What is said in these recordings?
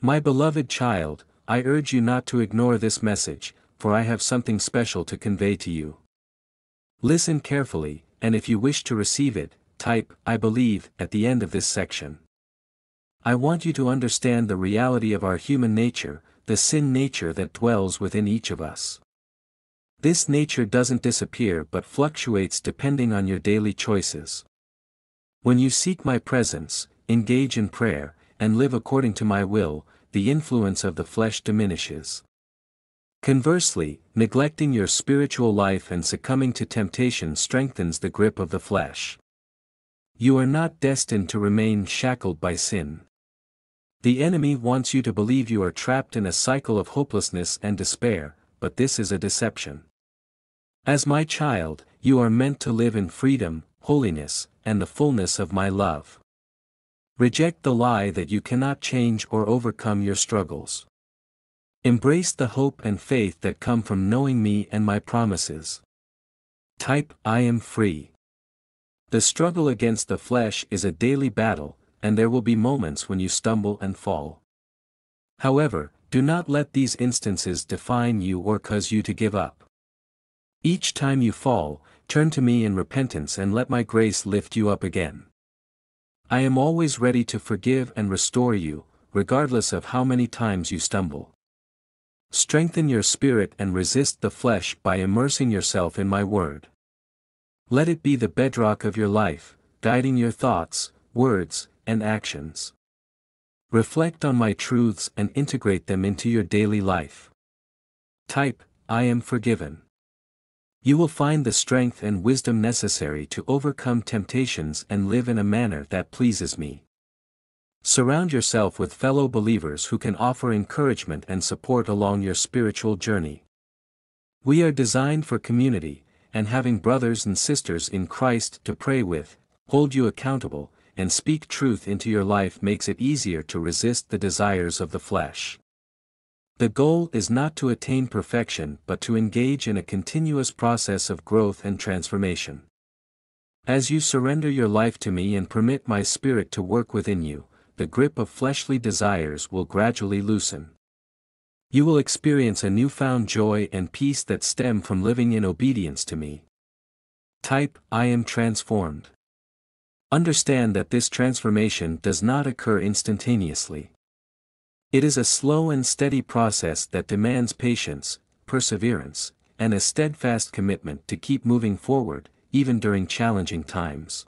My beloved child, I urge you not to ignore this message, for I have something special to convey to you. Listen carefully, and if you wish to receive it, type, I believe, at the end of this section. I want you to understand the reality of our human nature, the sin nature that dwells within each of us. This nature doesn't disappear but fluctuates depending on your daily choices. When you seek my presence, engage in prayer, and live according to my will, the influence of the flesh diminishes. Conversely, neglecting your spiritual life and succumbing to temptation strengthens the grip of the flesh. You are not destined to remain shackled by sin. The enemy wants you to believe you are trapped in a cycle of hopelessness and despair, but this is a deception. As my child, you are meant to live in freedom, holiness, and the fullness of my love. Reject the lie that you cannot change or overcome your struggles. Embrace the hope and faith that come from knowing me and my promises. Type I am free. The struggle against the flesh is a daily battle, and there will be moments when you stumble and fall. However, do not let these instances define you or cause you to give up. Each time you fall, turn to me in repentance and let my grace lift you up again. I am always ready to forgive and restore you, regardless of how many times you stumble. Strengthen your spirit and resist the flesh by immersing yourself in my word. Let it be the bedrock of your life, guiding your thoughts, words, and actions. Reflect on my truths and integrate them into your daily life. Type, I am forgiven. You will find the strength and wisdom necessary to overcome temptations and live in a manner that pleases me. Surround yourself with fellow believers who can offer encouragement and support along your spiritual journey. We are designed for community, and having brothers and sisters in Christ to pray with, hold you accountable, and speak truth into your life makes it easier to resist the desires of the flesh. The goal is not to attain perfection but to engage in a continuous process of growth and transformation. As you surrender your life to me and permit my spirit to work within you, the grip of fleshly desires will gradually loosen. You will experience a newfound joy and peace that stem from living in obedience to me. Type I am transformed. Understand that this transformation does not occur instantaneously. It is a slow and steady process that demands patience, perseverance, and a steadfast commitment to keep moving forward, even during challenging times.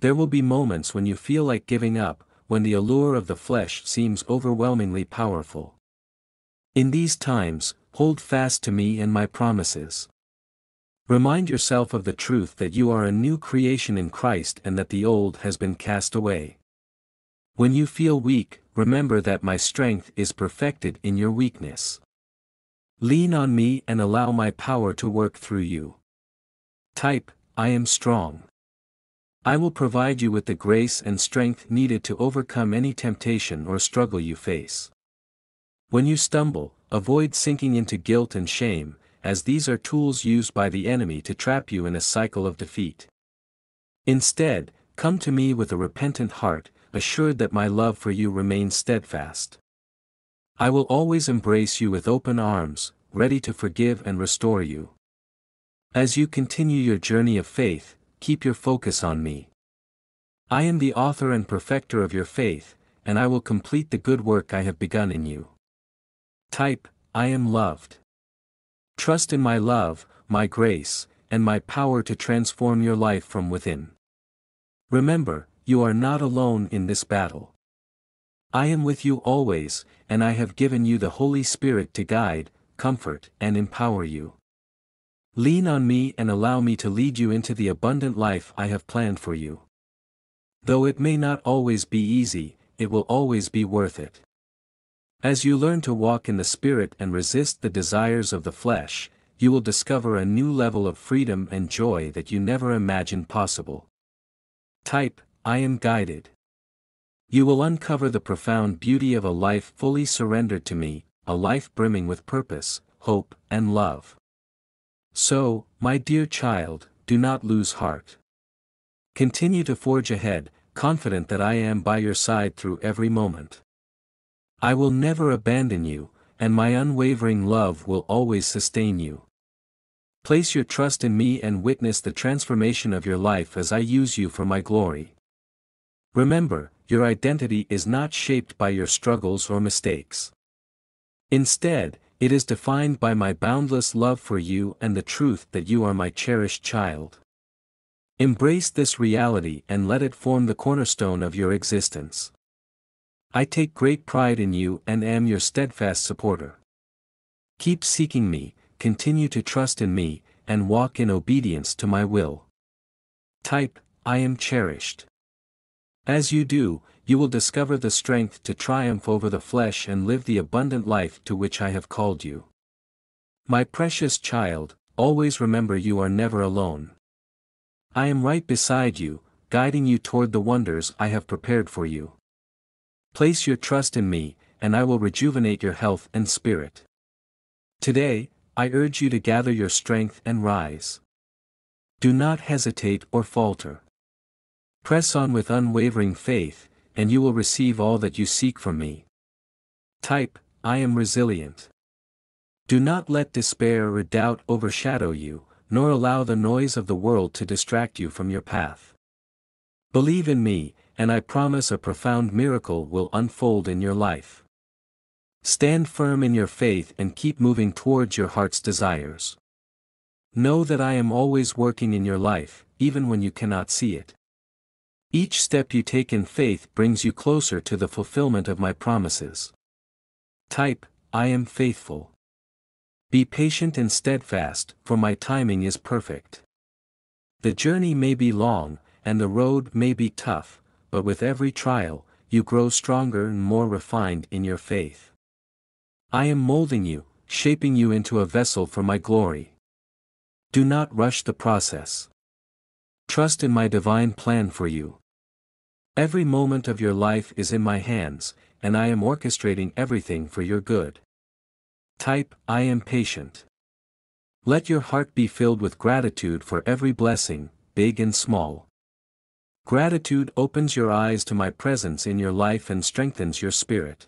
There will be moments when you feel like giving up, when the allure of the flesh seems overwhelmingly powerful. In these times, hold fast to me and my promises. Remind yourself of the truth that you are a new creation in Christ and that the old has been cast away. When you feel weak, remember that my strength is perfected in your weakness. Lean on me and allow my power to work through you. Type, I am strong. I will provide you with the grace and strength needed to overcome any temptation or struggle you face. When you stumble, avoid sinking into guilt and shame, as these are tools used by the enemy to trap you in a cycle of defeat. Instead, come to me with a repentant heart, assured that my love for you remains steadfast. I will always embrace you with open arms, ready to forgive and restore you. As you continue your journey of faith, keep your focus on me. I am the author and perfecter of your faith, and I will complete the good work I have begun in you. Type, I am loved. Trust in my love, my grace, and my power to transform your life from within. Remember, you are not alone in this battle. I am with you always, and I have given you the Holy Spirit to guide, comfort, and empower you. Lean on me and allow me to lead you into the abundant life I have planned for you. Though it may not always be easy, it will always be worth it. As you learn to walk in the Spirit and resist the desires of the flesh, you will discover a new level of freedom and joy that you never imagined possible. Type I am guided. You will uncover the profound beauty of a life fully surrendered to me, a life brimming with purpose, hope, and love. So, my dear child, do not lose heart. Continue to forge ahead, confident that I am by your side through every moment. I will never abandon you, and my unwavering love will always sustain you. Place your trust in me and witness the transformation of your life as I use you for my glory. Remember, your identity is not shaped by your struggles or mistakes. Instead, it is defined by my boundless love for you and the truth that you are my cherished child. Embrace this reality and let it form the cornerstone of your existence. I take great pride in you and am your steadfast supporter. Keep seeking me, continue to trust in me, and walk in obedience to my will. Type, I am cherished. As you do, you will discover the strength to triumph over the flesh and live the abundant life to which I have called you. My precious child, always remember you are never alone. I am right beside you, guiding you toward the wonders I have prepared for you. Place your trust in me, and I will rejuvenate your health and spirit. Today, I urge you to gather your strength and rise. Do not hesitate or falter. Press on with unwavering faith, and you will receive all that you seek from me. Type, I am resilient. Do not let despair or doubt overshadow you, nor allow the noise of the world to distract you from your path. Believe in me, and I promise a profound miracle will unfold in your life. Stand firm in your faith and keep moving towards your heart's desires. Know that I am always working in your life, even when you cannot see it. Each step you take in faith brings you closer to the fulfillment of my promises. Type, I am faithful. Be patient and steadfast, for my timing is perfect. The journey may be long, and the road may be tough, but with every trial, you grow stronger and more refined in your faith. I am molding you, shaping you into a vessel for my glory. Do not rush the process. Trust in my divine plan for you. Every moment of your life is in my hands, and I am orchestrating everything for your good. Type, I am patient. Let your heart be filled with gratitude for every blessing, big and small. Gratitude opens your eyes to my presence in your life and strengthens your spirit.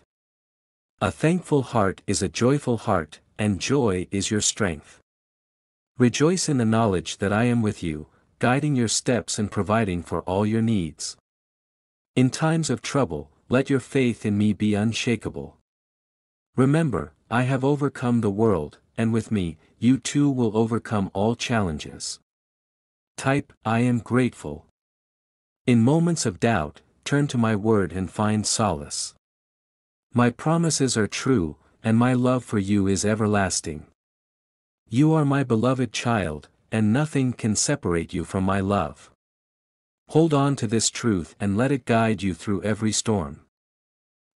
A thankful heart is a joyful heart, and joy is your strength. Rejoice in the knowledge that I am with you, guiding your steps and providing for all your needs. In times of trouble, let your faith in me be unshakable. Remember, I have overcome the world, and with me, you too will overcome all challenges. Type, I am grateful. In moments of doubt, turn to my word and find solace. My promises are true, and my love for you is everlasting. You are my beloved child, and nothing can separate you from my love. Hold on to this truth and let it guide you through every storm.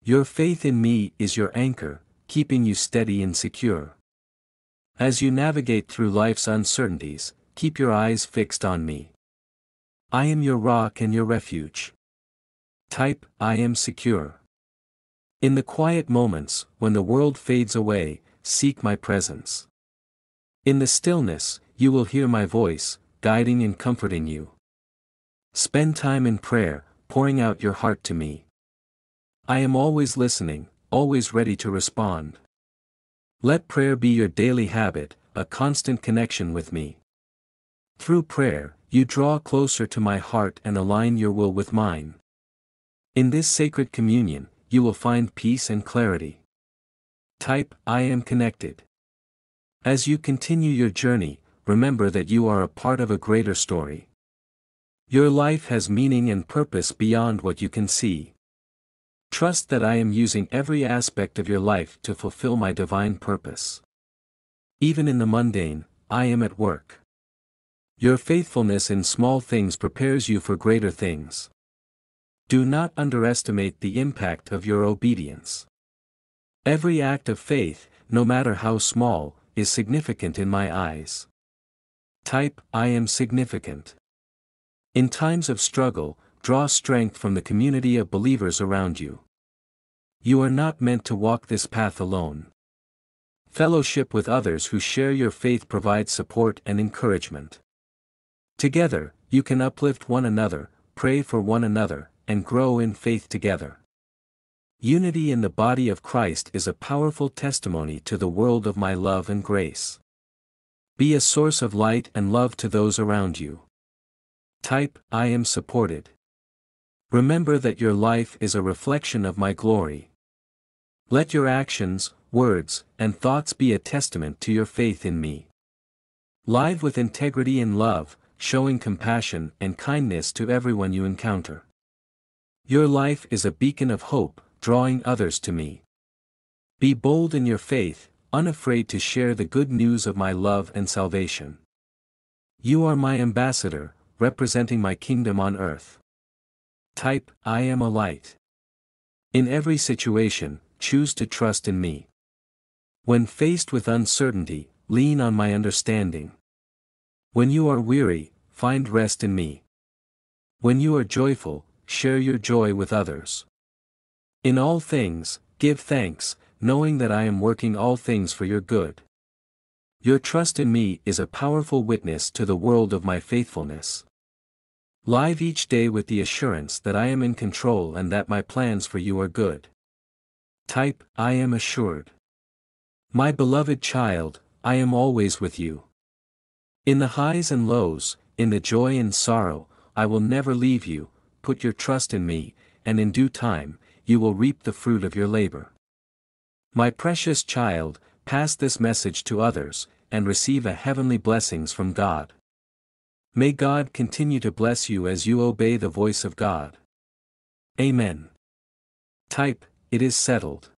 Your faith in me is your anchor, keeping you steady and secure. As you navigate through life's uncertainties, keep your eyes fixed on me. I am your rock and your refuge. Type, I am secure. In the quiet moments, when the world fades away, seek my presence. In the stillness, you will hear my voice, guiding and comforting you. Spend time in prayer, pouring out your heart to me. I am always listening, always ready to respond. Let prayer be your daily habit, a constant connection with me. Through prayer, you draw closer to my heart and align your will with mine. In this sacred communion, you will find peace and clarity. Type, I am connected. As you continue your journey, remember that you are a part of a greater story. Your life has meaning and purpose beyond what you can see. Trust that I am using every aspect of your life to fulfill my divine purpose. Even in the mundane, I am at work. Your faithfulness in small things prepares you for greater things. Do not underestimate the impact of your obedience. Every act of faith, no matter how small, is significant in my eyes. Type, I am significant. In times of struggle, draw strength from the community of believers around you. You are not meant to walk this path alone. Fellowship with others who share your faith provides support and encouragement. Together, you can uplift one another, pray for one another, and grow in faith together. Unity in the body of Christ is a powerful testimony to the world of my love and grace. Be a source of light and love to those around you. Type, I am supported. Remember that your life is a reflection of my glory. Let your actions, words, and thoughts be a testament to your faith in me. Live with integrity and love, showing compassion and kindness to everyone you encounter. Your life is a beacon of hope, drawing others to me. Be bold in your faith, unafraid to share the good news of my love and salvation. You are my ambassador, representing my kingdom on earth. Type, I am a light. In every situation, choose to trust in me. When faced with uncertainty, lean on my understanding. When you are weary, find rest in me. When you are joyful, share your joy with others. In all things, give thanks, knowing that I am working all things for your good. Your trust in me is a powerful witness to the world of my faithfulness. Live each day with the assurance that I am in control and that my plans for you are good. Type, I am assured. My beloved child, I am always with you. In the highs and lows, in the joy and sorrow, I will never leave you, put your trust in me, and in due time, you will reap the fruit of your labor. My precious child, pass this message to others, and receive a heavenly blessings from God. May God continue to bless you as you obey the voice of God. Amen. Type, it is settled.